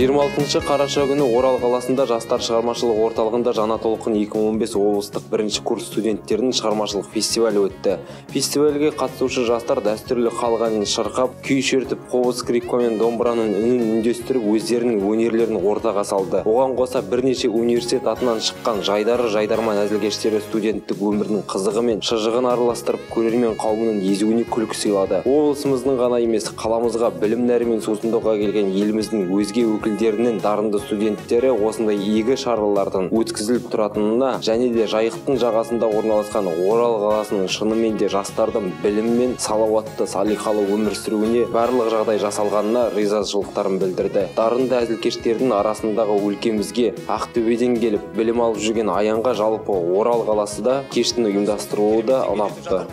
26 қараша күні орал қаласында жастар шығармашылық орталығында жаңа толқын 2015 облыстық бірінші курс студенттерінің шығармашылық фестивалі өтті. Фестивальге қатысушы жастар дәстүрлі халық әнін шырқап күй шертіп қобыз скрипка мен домбыраның үнін үндестіріп өздерінің өнерлерін ортаға салды. Оған қоса бірнеше университет атынан шыққан жайдары жайдарман әзілкештері студенттік өмірдің қызығы мен шыжығын араластырып көрермен қауымының езуіне күлкі сыйлады. Облысымыздың ғана емес қаламызға білім нәрімен сусындауға келген еліміздің өзге өкілдерінен дарынды студенттері осындай игі шаралардың өткізіліп тұратынына және де жайықтың жағасында орналасқан орал қаласының шынымен де жастардың білім мен салауатты салиқалы өмір сүруіне барлық жағдай жасалғанына ризашылықтарын білдірді. Дарынды әзілкештердің арасындағы өлкемізге ақтөбеден келіп білім алып жүрген аянға жалпы орал қаласы да кештің ұйымдастыруы да ұнапты.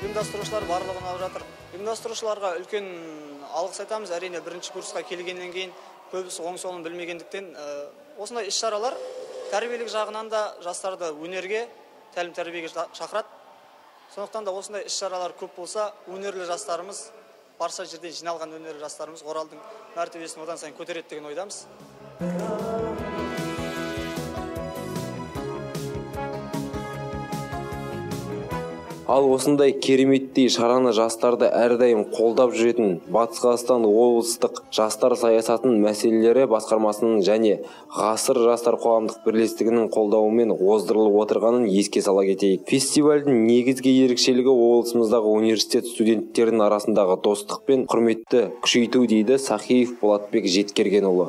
Ұйымдастырушылар барлығы ұнап жатыр. Ұйымдастырушыларға үлкен алғыс айтамыз. Әрине бірінші курсқа келгеннен кейін көбісі оң солын білмегендіктен ә, осындай іс шаралар тәрбиелік жағынан да жастарды өнерге тәлім тәрбиеге шақырады. Сондықтан да осындай іс шаралар көп болса өнерлі жастарымыз барша жерден жиналған өнерлі жастарымыз оралдың мәртебесін одан сайын көтереді деген ойдамыз. Ал осындай кереметтей шараны жастарды әрдайым қолдап жүретін батыс қазақстан облыстық жастар саясатының мәселелері басқармасының және ғасыр жастар қоғамдық бірлестігінің қолдауымен оздырылып отырғанын еске сала кетейік. Фестивальдің негізгі ерекшелігі облысымыздағы университет студенттерінің арасындағы достық пен құрметті күшейту дейді сахиев болатбек жеткергенұлы.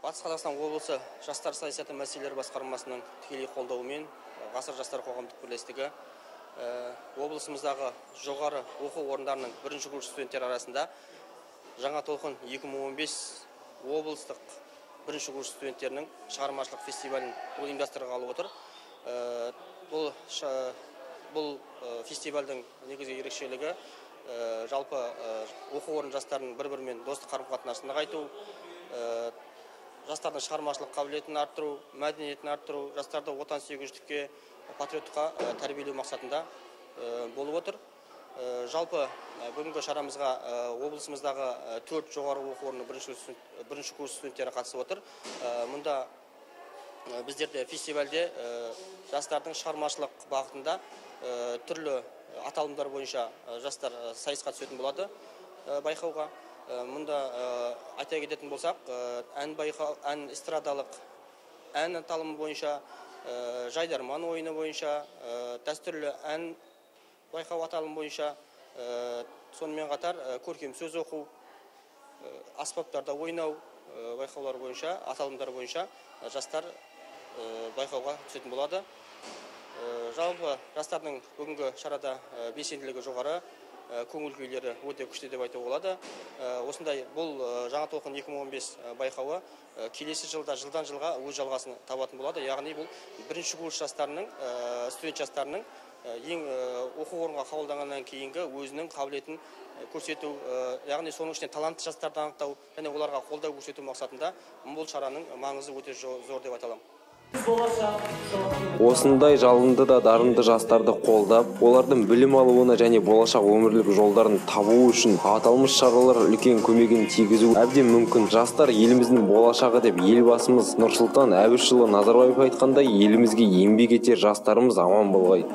Батыс қазақстан облысы жастар саясаты мәселелері басқармасының тікелей қолдауымен ғасыр жастар қоғамдық бірлестігі Э, облысымыздағы жоғары оқу орындарының бірінші курс студенттері арасында жаңа толқын 2015 облыстық бірінші курс студенттерінің шығармашылық фестивалін ұйымдастырғалы отыр. Э, бұл бұл э, фестивальдің негізгі ерекшелігі жалпы оқу орны жастарының бір бірімен достық қарым қатынасын нығайту жастардың шығармашылық қабілетін арттыру мәдениетін арттыру жастарды отансүйгіштікке патриоттыққа тәрбиелеу мақсатында болып отыр. Жалпы бүгінгі шарамызға облысымыздағы төрт жоғары оқу орны бірінші курс студенттері қатысып отыр. Мұнда біздерде фестивальде жастардың шығармашылық бағытында түрлі аталымдар бойынша жастар сайысқа түсетін болады байқауға. Мұнда айта кететін болсақ ән байқау ән эстрадалық ән аталымы бойынша жайдарман ойыны бойынша э, дәстүрлі ән байқау аталымы бойынша э, сонымен қатар көркем сөз оқу аспаптарда ойнау байқаулар бойынша аталымдар бойынша жастар байқауға түсетін болады. Жалпы жастардың бүгінгі шарада белсенділігі жоғары. Э, көңіл күйлері өте күшті деп айтуға болады. Э, осындай бұл э, жаңа толқын 2015 байқауы келесі жылда жылдан жылға өз жалғасын табатын болады. Яғни бұл бірінші курс жастарының студент жастарының ең оқу орынға қабылданғаннан кейінгі өзінің қабілетін көрсету яғни соның ішінде талантты жастарды анықтау және оларға қолдау көрсету мақсатында бұл шараның маңызы өте зор деп айта аламын. Осындай жалынды да дарынды жастарды қолдап олардың білім алуына және болашақ өмірлік жолдарын табуы үшін аталмыш шаралар үлкен көмегін тигізу әбден мүмкін. Жастар еліміздің болашағы деп елбасымыз нұрсұлтан әбішұлы назарбаев айтқандай елімізге еңбек етер жастарымыз аман болғай